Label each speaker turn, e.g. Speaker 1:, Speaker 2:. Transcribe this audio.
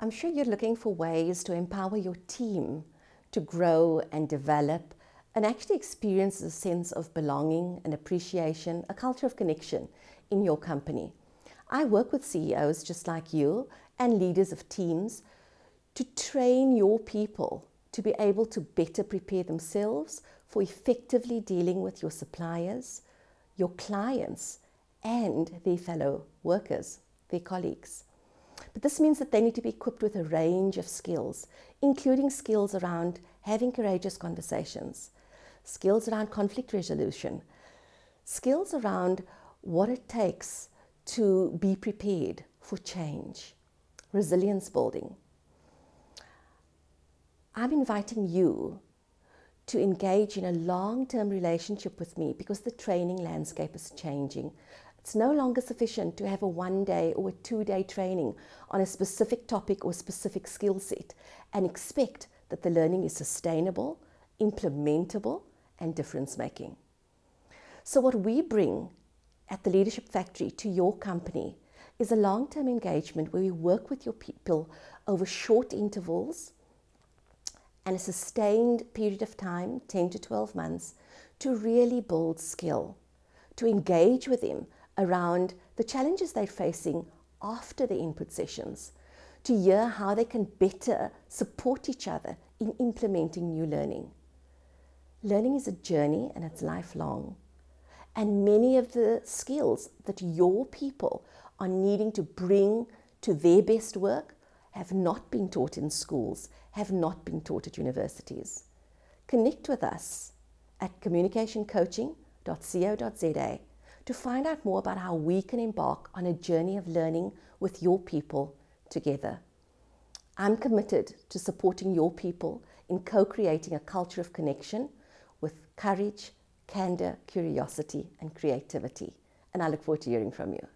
Speaker 1: I'm sure you're looking for ways to empower your team to grow and develop and actually experience a sense of belonging and appreciation, a culture of connection in your company. I work with CEOs just like you and leaders of teams to train your people to be able to better prepare themselves for effectively dealing with your suppliers, your clients, and their fellow workers, their colleagues. But this means that they need to be equipped with a range of skills, including skills around having courageous conversations, skills around conflict resolution, skills around what it takes to be prepared for change, resilience building. I'm inviting you to engage in a long term relationship with me because the training landscape is changing. It's no longer sufficient to have a one day or a two day training on a specific topic or specific skill set and expect that the learning is sustainable, implementable, and difference making. So, what we bring at the Leadership Factory to your company is a long term engagement where we work with your people over short intervals and a sustained period of time 10 to 12 months to really build skill, to engage with them around the challenges they're facing after the input sessions, to hear how they can better support each other in implementing new learning. Learning is a journey and it's lifelong. And many of the skills that your people are needing to bring to their best work have not been taught in schools, have not been taught at universities. Connect with us at communicationcoaching.co.za to find out more about how we can embark on a journey of learning with your people together. I'm committed to supporting your people in co creating a culture of connection with courage, candor, curiosity, and creativity. And I look forward to hearing from you.